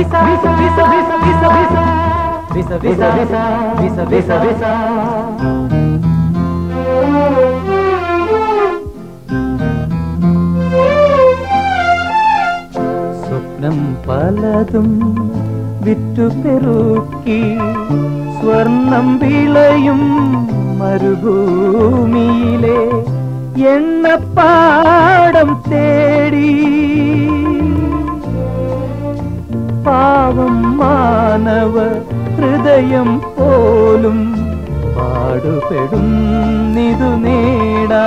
Visa visa visa visa visa visa visa visa visa visa visa സ്വപ്നം പലതും വിറ്റുപെറുക്കി സ്വർണം വിളയും മരുഭൂമിയിലെ എണ്ണപ്പാടം തേടി ഹൃദയം പോലും പാടുപെടും നിതു നേടാ.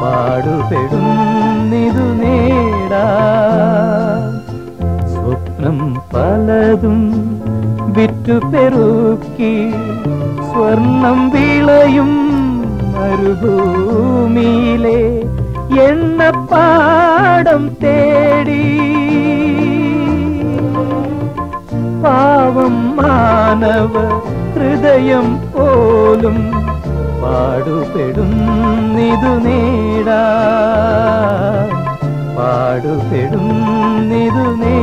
പാടുപെടുന്നിതു നേടാ. സ്വപ്നം പലതും വിറ്റുപെറുക്കി സ്വർണം വിളയും മരുഭൂമിയിലെ എണ്ണപ്പാടം തേടി. മാനവ ഹൃദയം പോലും പാടുപെടും ഇതു നേടാ. പാടുപെടും ഇതു നേ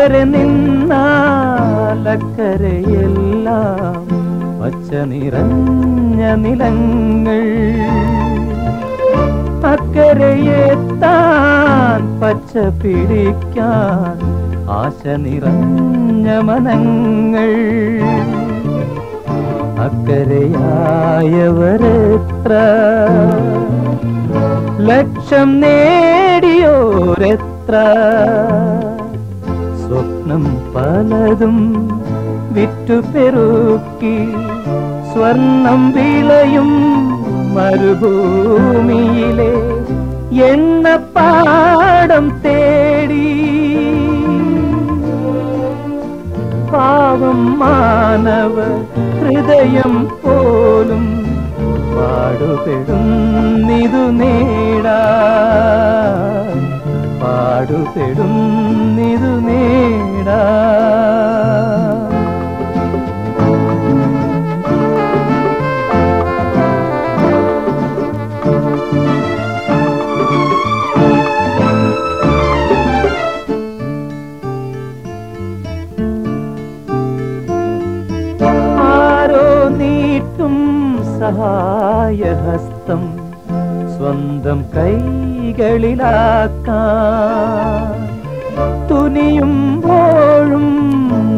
ഇക്കരെ നിന്നാലക്കരയെല്ലാം പച്ച നിറഞ്ഞ നിലങ്ങൾ. അക്കരയെത്താൻ പച്ച പിടിക്കാൻ ആശ നിറഞ്ഞ മനങ്ങൾ. അക്കരയായവരെത്ര ലക്ഷം നേടിയോരെത്ര പലതും വിറ്റുപെറുക്കി സ്വർണം വിളയും മരുഭൂമിയിലെ എണ്ണപ്പാടം തേടി. പാവം മാനവ ഹൃദയം പോലും നേടാ നീട്ടും സഹായഹസ്തം സ്വന്തം കൈകളിലാക്കാൻ തുനിയുമ്പോഴും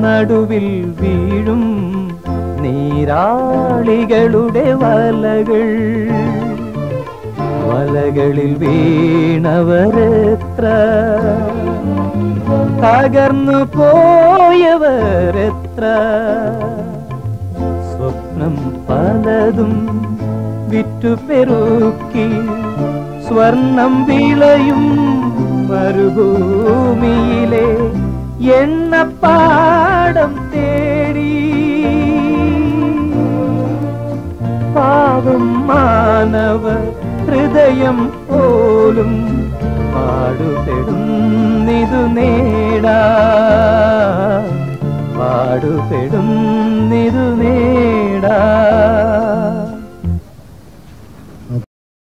നടുവിൽ വീഴും നീരാളികളുടെ വലകൾ. വലകളിൽ വീണവരെത്ര? തകർന്നു പോയവരെത്ര പലതും വിറ്റുപെറുക്കി സ്വർണം വിളയും മരുഭൂമിയിലെ എണ്ണപ്പാടം തേടി. പാവം മാനവ ഹൃദയം പോലും നേടാ പാടുപെടുന്നിതു നേടാ.